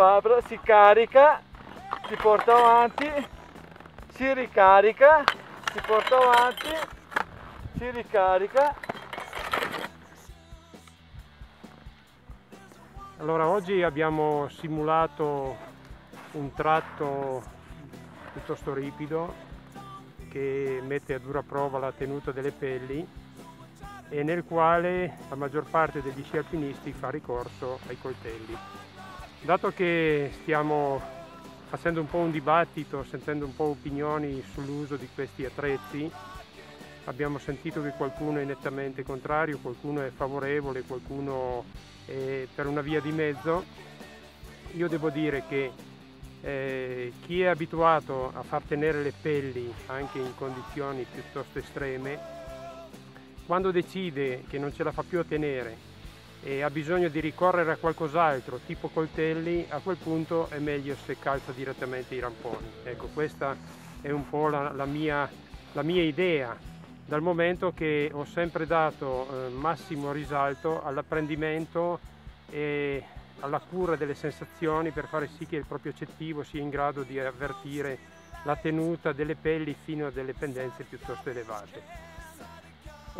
papera si carica si porta avanti si ricarica si porta avanti si ricarica allora oggi abbiamo simulato un tratto piuttosto ripido che mette a dura prova la tenuta delle pelli e nel quale la maggior parte degli sci alpinisti fa ricorso ai coltelli. Dato che stiamo facendo un po' un dibattito, sentendo un po' opinioni sull'uso di questi attrezzi, abbiamo sentito che qualcuno è nettamente contrario, qualcuno è favorevole, qualcuno è per una via di mezzo. Io devo dire che eh, chi è abituato a far tenere le pelli anche in condizioni piuttosto estreme quando decide che non ce la fa più a tenere e ha bisogno di ricorrere a qualcos'altro, tipo coltelli, a quel punto è meglio se calza direttamente i ramponi. Ecco, questa è un po' la, la, mia, la mia, idea, dal momento che ho sempre dato eh, massimo risalto all'apprendimento e alla cura delle sensazioni per fare sì che il proprio accettivo sia in grado di avvertire la tenuta delle pelli fino a delle pendenze piuttosto elevate.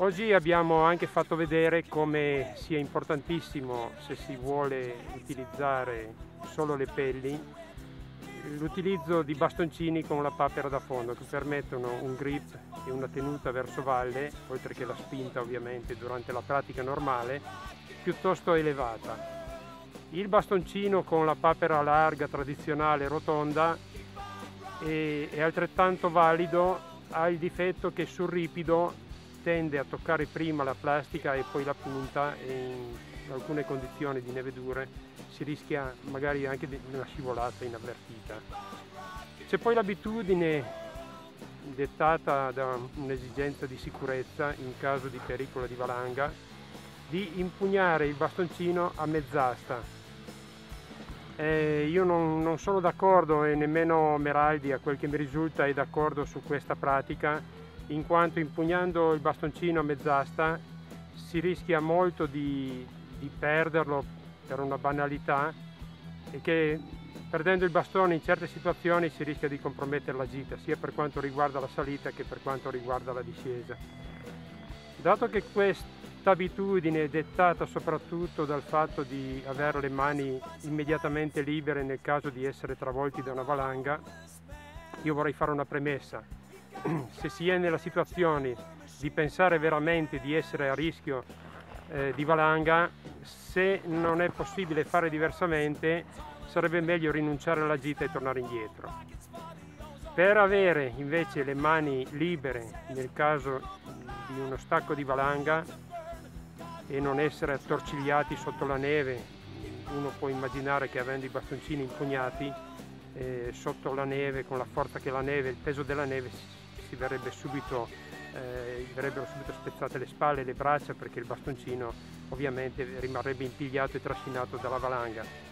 Oggi abbiamo anche fatto vedere come sia importantissimo se si vuole utilizzare solo le pelli l'utilizzo di bastoncini con la papera da fondo che permettono un grip e una tenuta verso valle, oltre che la spinta ovviamente durante la pratica normale, piuttosto elevata. Il bastoncino con la papera larga tradizionale rotonda è, altrettanto valido, ha il difetto che sul ripido tende a toccare prima la plastica e poi la punta e in alcune condizioni di neve dure si rischia magari anche di una scivolata inavvertita. C'è poi l'abitudine dettata da un'esigenza di sicurezza in caso di pericolo di valanga di impugnare il bastoncino a mezz'asta. Eh, io non, non sono d'accordo e nemmeno Meraldi a quel che mi risulta è d'accordo su questa pratica in quanto impugnando il bastoncino a mezz'asta si rischia molto di, di perderlo per una banalità e che perdendo il bastone in certe situazioni si rischia di compromettere la gita sia per quanto riguarda la salita che per quanto riguarda la discesa. Dato che questa abitudine è dettata soprattutto dal fatto di avere le mani immediatamente libere nel caso di essere travolti da una valanga, io vorrei fare una premessa se si è nella situazione di pensare veramente di essere a rischio eh, di valanga, se non è possibile fare diversamente, sarebbe meglio rinunciare alla gita e tornare indietro. Per avere invece le mani libere nel caso di uno stacco di valanga e non essere attorcigliati sotto la neve, uno può immaginare che avendo i bastoncini impugnati eh, sotto la neve, con la forza che la neve, il peso della neve si verrebbe subito, eh, verrebbero subito spezzate le spalle e le braccia perché il bastoncino ovviamente rimarrebbe impigliato e trascinato dalla valanga.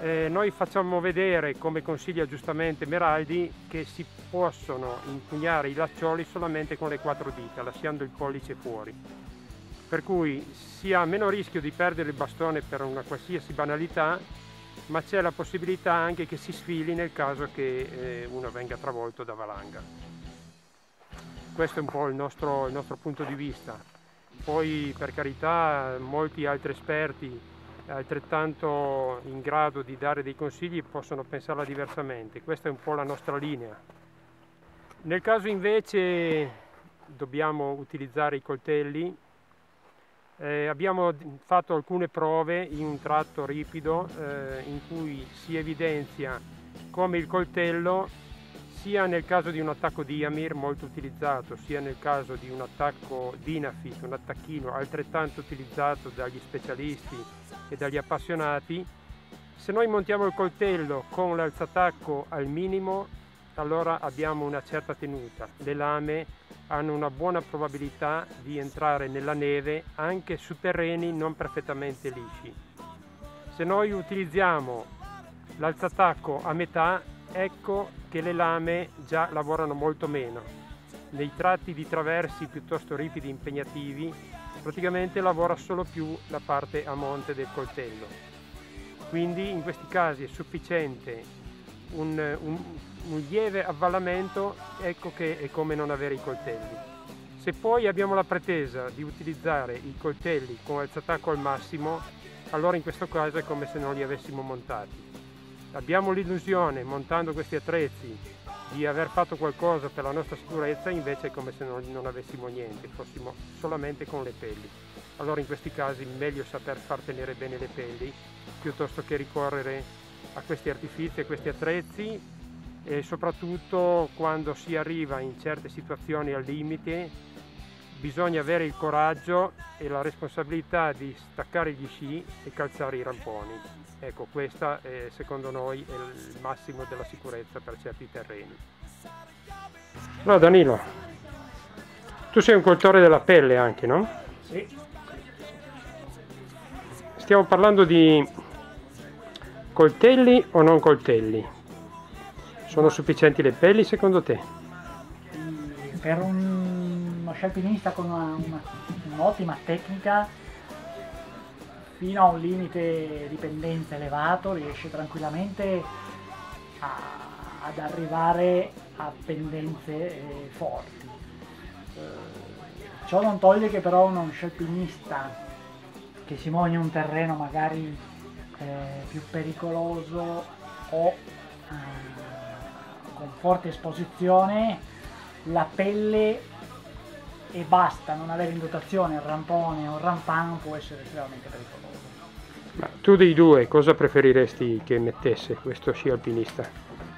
Eh, noi facciamo vedere, come consiglia giustamente Meraldi, che si possono impugnare i laccioli solamente con le quattro dita, lasciando il pollice fuori. Per cui si ha meno rischio di perdere il bastone per una qualsiasi banalità, ma c'è la possibilità anche che si sfili nel caso che eh, uno venga travolto da valanga questo è un po' il nostro, il nostro punto di vista. Poi per carità molti altri esperti altrettanto in grado di dare dei consigli possono pensarla diversamente, questa è un po' la nostra linea. Nel caso invece dobbiamo utilizzare i coltelli, eh, abbiamo fatto alcune prove in un tratto ripido eh, in cui si evidenzia come il coltello sia nel caso di un attacco di Yamir molto utilizzato, sia nel caso di un attacco Dinafit, un attacchino altrettanto utilizzato dagli specialisti e dagli appassionati, se noi montiamo il coltello con l'alzatacco al minimo, allora abbiamo una certa tenuta. Le lame hanno una buona probabilità di entrare nella neve anche su terreni non perfettamente lisci. Se noi utilizziamo l'alzatacco a metà, ecco che le lame già lavorano molto meno. Nei tratti di traversi piuttosto ripidi e impegnativi praticamente lavora solo più la parte a monte del coltello. quindi in questi casi è sufficiente un, un, un lieve avvallamento, ecco che è come non avere i coltelli. Se poi abbiamo la pretesa di utilizzare i coltelli con alzatacco al massimo, allora in questo caso è come se non li avessimo montati. Abbiamo l'illusione, montando questi attrezzi, di aver fatto qualcosa per la nostra sicurezza, invece è come se non, non avessimo niente, fossimo solamente con le pelli. Allora in questi casi meglio saper far tenere bene le pelli piuttosto che ricorrere a questi artifici, a questi attrezzi e soprattutto quando si arriva in certe situazioni al limite bisogna avere il coraggio e la responsabilità di staccare gli sci e calzare i ramponi. Ecco, questa è, secondo noi è il massimo della sicurezza per certi terreni. Allora Danilo, tu sei un coltore della pelle anche, no? Sì. Stiamo parlando di coltelli o non coltelli? Sono sufficienti le pelli secondo te? Per un scialpinista con un'ottima un tecnica fino a un limite di pendenza elevato riesce tranquillamente a, ad arrivare a pendenze eh, forti. Eh, ciò non toglie che però uno scialpinista che si muove in un terreno magari eh, più pericoloso o eh, con forte esposizione, la pelle e basta non avere in dotazione il rampone o il rampan può essere estremamente pericoloso. Ma tu dei due cosa preferiresti che mettesse questo sci alpinista?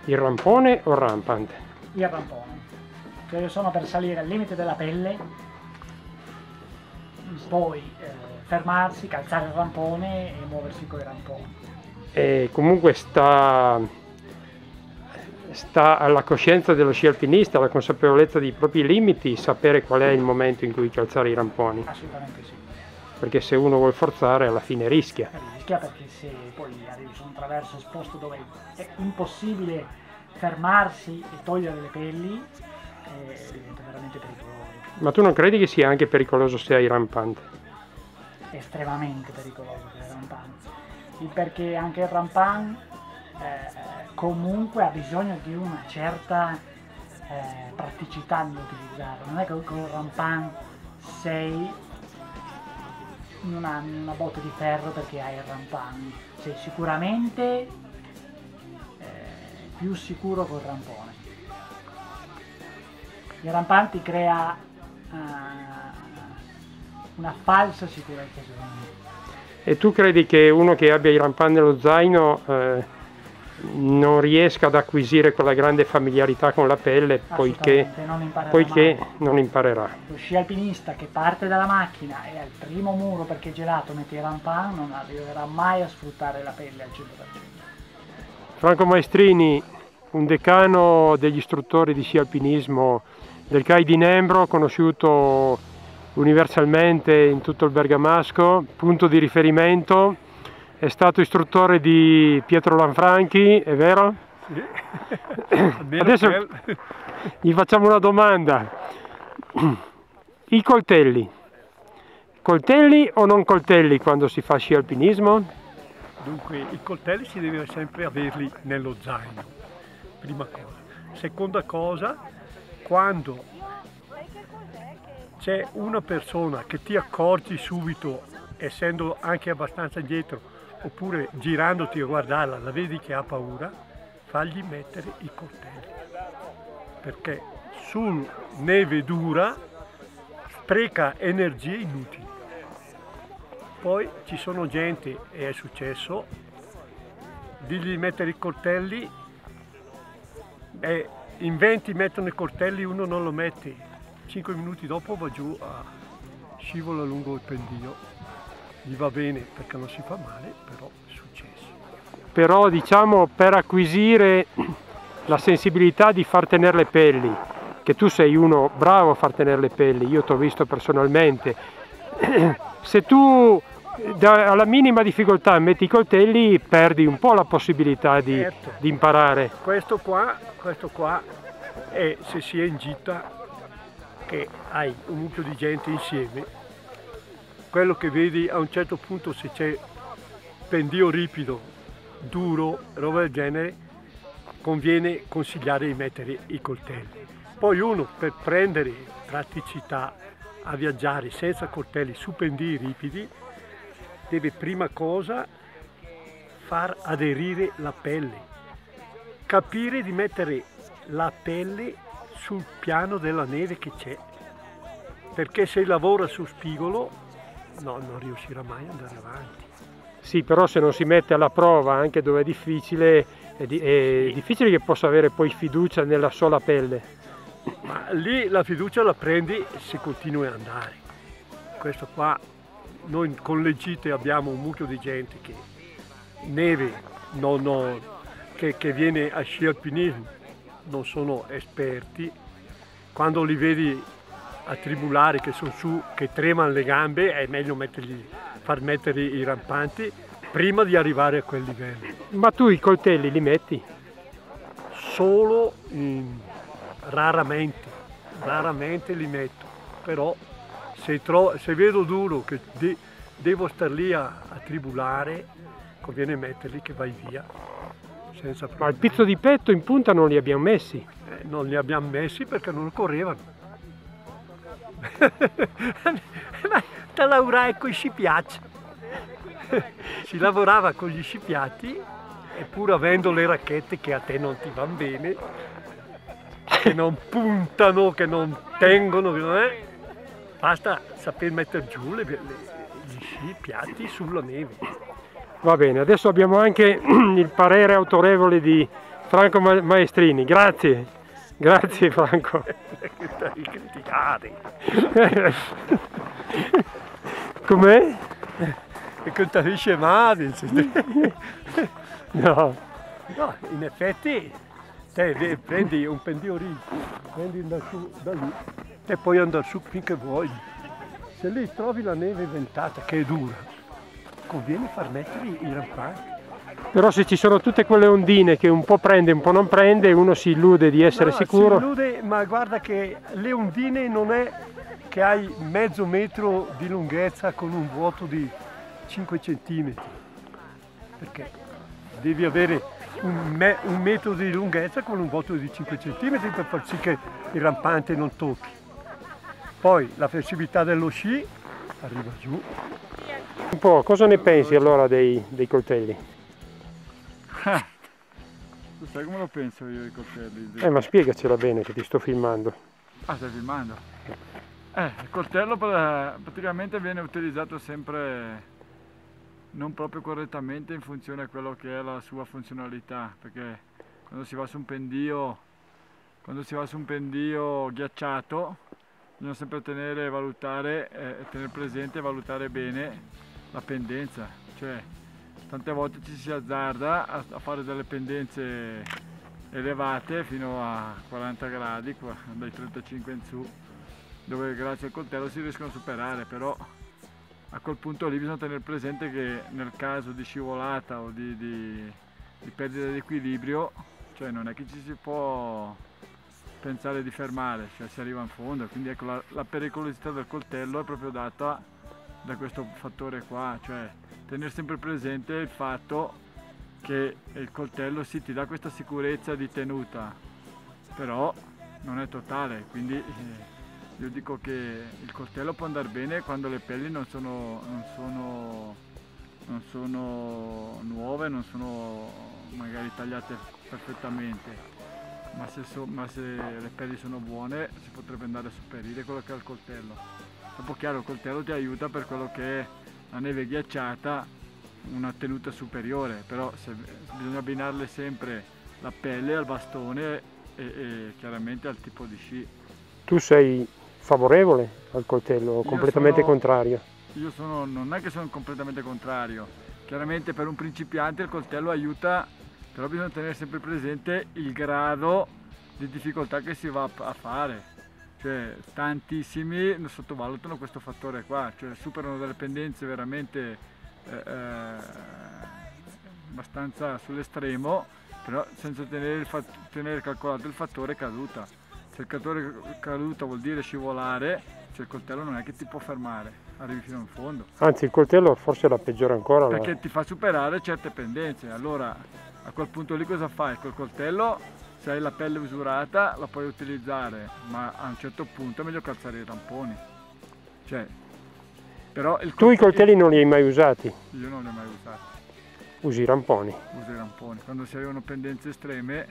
Il rampone o il rampant? Il rampone. Cioè io sono per salire al limite della pelle, poi eh, fermarsi, calzare il rampone e muoversi con i ramponi. E comunque sta sta alla coscienza dello sci alpinista, alla consapevolezza dei propri limiti, sapere qual è il momento in cui calzare i ramponi. Assolutamente sì. Perché se uno vuole forzare alla fine rischia. Rischia perché se poi arrivi su un traverso esposto dove è impossibile fermarsi e togliere le pelli, eh, diventa veramente pericoloso. Ma tu non credi che sia anche pericoloso se hai rampante? Estremamente pericoloso se hai rampante. Perché anche il rampante eh, comunque ha bisogno di una certa eh, praticità nell'utilizzarlo. Non è che con il rampan sei una, in una, botte di ferro perché hai il rampan, sei sicuramente eh, più sicuro col rampone. Il rampan ti crea uh, una falsa sicurezza secondo me. E tu credi che uno che abbia i rampan nello zaino eh non riesca ad acquisire quella grande familiarità con la pelle poiché, non, poiché non imparerà. Lo sci alpinista che parte dalla macchina e al primo muro perché è gelato mette il rampan non arriverà mai a sfruttare la pelle al 100%. Franco Maestrini, un decano degli istruttori di sci alpinismo del CAI di Nembro, conosciuto universalmente in tutto il Bergamasco, punto di riferimento è stato istruttore di Pietro Lanfranchi, è vero? Sì. Adesso gli facciamo una domanda. I coltelli, coltelli o non coltelli quando si fa sci alpinismo? Dunque, i coltelli si deve sempre averli nello zaino, prima cosa. Seconda cosa, quando c'è una persona che ti accorgi subito, essendo anche abbastanza indietro, oppure girandoti a guardarla la vedi che ha paura, fagli mettere i coltelli. Perché sul neve dura spreca energie inutili. Poi ci sono gente, e è successo, digli mettere i coltelli e in 20 mettono i coltelli, uno non lo mette, 5 minuti dopo va giù a scivola lungo il pendio gli va bene perché non si fa male, però è successo. Però diciamo per acquisire la sensibilità di far tenere le pelli, che tu sei uno bravo a far tenere le pelli, io ti ho visto personalmente, se tu alla minima difficoltà metti i coltelli perdi un po' la possibilità di, certo. di imparare. Questo qua, questo qua è se si è in gita che hai un mucchio di gente insieme quello che vedi a un certo punto se c'è pendio ripido duro, roba del genere, conviene consigliare di mettere i coltelli. Poi uno per prendere praticità a viaggiare senza coltelli su pendii ripidi deve prima cosa far aderire la pelle, capire di mettere la pelle sul piano della neve che c'è, perché se lavora su spigolo no, non riuscirà mai ad andare avanti. Sì, però se non si mette alla prova anche dove è difficile, è, di- è difficile che possa avere poi fiducia nella sola pelle. Ma lì la fiducia la prendi se continui ad andare. Questo qua, noi con le gite abbiamo un mucchio di gente che neve, non- non- che, che viene a sci alpinismo, non sono esperti. Quando li vedi a tribulare che sono su, che tremano le gambe, è meglio mettergli, far mettere i rampanti prima di arrivare a quel livello. Ma tu i coltelli li metti? solo in- raramente, raramente li metto, però se, tro- se vedo duro che de- devo star lì a, a tribulare, conviene metterli che vai via, senza Ma il pizzo di petto in punta non li abbiamo messi. Eh, non li abbiamo messi perché non correvano. Ma te lavorai con i scipiacci. si lavorava con gli scipiati e pur avendo le racchette che a te non ti vanno bene, che non puntano, che non tengono, che non è, basta saper mettere giù le- le- gli scipiati sulla neve. Va bene, adesso abbiamo anche il parere autorevole di Franco Ma- Maestrini. Grazie, grazie Franco. Dai criticati. Com'è? E che ti dice male. No. No, in effetti te prendi un pendio lì, prendi da su da lì e puoi andare su finché vuoi. Se lì trovi la neve ventata che è dura, conviene far mettere i rampanti. Però se ci sono tutte quelle ondine che un po' prende, un po' non prende, uno si illude di essere No, sicuro. si illude, ma guarda che le ondine non è che hai mezzo metro di lunghezza con un vuoto di 5 centimetri. Perché devi avere un, me- un metro di lunghezza con un vuoto di 5 centimetri per far sì che il rampante non tocchi. Poi la flessibilità dello sci arriva giù. Un po', cosa ne pensi allora dei, dei coltelli? Tu sai come lo penso io i coltelli? Eh, ma spiegacela bene che ti sto filmando. Ah, stai filmando? Eh, il coltello pra- praticamente viene utilizzato sempre non proprio correttamente in funzione a quello che è la sua funzionalità, perché quando si va su un pendio, quando si va su un pendio ghiacciato, bisogna sempre tenere valutare, eh, tenere presente e valutare bene la pendenza, cioè tante volte ci si azzarda a, fare delle pendenze elevate fino a 40 gradi, dai 35 in su, dove grazie al coltello si riescono a superare, però a quel punto lì bisogna tenere presente che nel caso di scivolata o di, di- di perdita di equilibrio, cioè non è che ci si può pensare di fermare, cioè si arriva in fondo, quindi ecco la, la pericolosità del coltello è proprio data da questo fattore qua, cioè tenere sempre presente il fatto che il coltello sì ti dà questa sicurezza di tenuta, però non è totale, quindi eh, io dico che il coltello può andare bene quando le pelli non sono, non sono, non sono nuove, non sono magari tagliate perfettamente, ma se, so- ma se le pelli sono buone si potrebbe andare a superire quello che è il coltello. Dopo chiaro il coltello ti aiuta per quello che è la neve ghiacciata, una tenuta superiore, però se, bisogna abbinarle sempre la pelle al bastone e, e chiaramente al tipo di sci. Tu sei favorevole al coltello o completamente sono- contrario? Io sono, non è che sono completamente contrario, chiaramente per un principiante il coltello aiuta, però bisogna tenere sempre presente il grado di difficoltà che si va a fare. Cioè, tantissimi sottovalutano questo fattore qua, cioè superano delle pendenze veramente eh, eh, abbastanza sull'estremo, però senza tenere, tenere calcolato il fattore caduta. Se il fattore caduta vuol dire scivolare, cioè il coltello non è che ti può fermare. arrivi fino in fondo. Anzi il coltello forse la peggiora ancora. la- Perché ti fa superare certe pendenze. Allora a quel punto lì cosa fai? Col coltello se hai la pelle usurata la puoi utilizzare, ma a un certo punto è meglio calzare i ramponi. Cioè, però il Tu i coltelli non li hai mai usati, Io non li ho mai usati, usi i ramponi. uso i ramponi. Quando si arrivano pendenze estreme,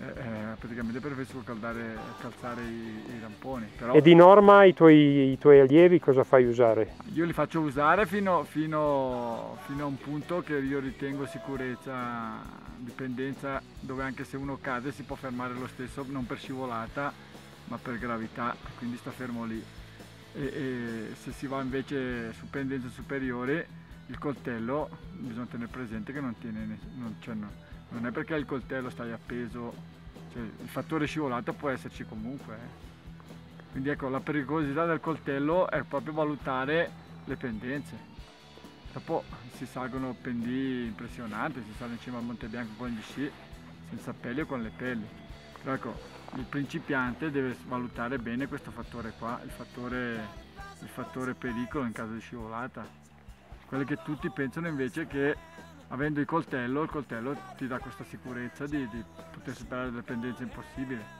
eh, eh, praticamente preferisco caldare- calzare i, i ramponi. Però E di norma i tuoi, i tuoi allievi cosa fai usare? io li faccio usare fino, fino- fino a un punto che io ritengo sicurezza, dipendenza, dove anche se uno cade si può fermare lo stesso, non per scivolata, ma per gravità, quindi sta fermo lì. E, e se si va invece su pendenze superiori, il coltello bisogna tenere presente che non tiene, non, cioè no- non è perché il coltello stai appeso, cioè il fattore scivolata può esserci comunque. eh. Quindi ecco, la pericolosità del coltello è proprio valutare le pendenze. Dopo si salgono pendii impressionanti, si sale in cima al Monte Bianco con gli sci, senza pelli o con le pelli. Però ecco, il principiante deve valutare bene questo fattore qua, il fattore, il fattore pericolo in caso di scivolata. Quello che tutti pensano invece che avendo il coltello, il coltello ti dà questa sicurezza di, di poter superare delle pendenze impossibili.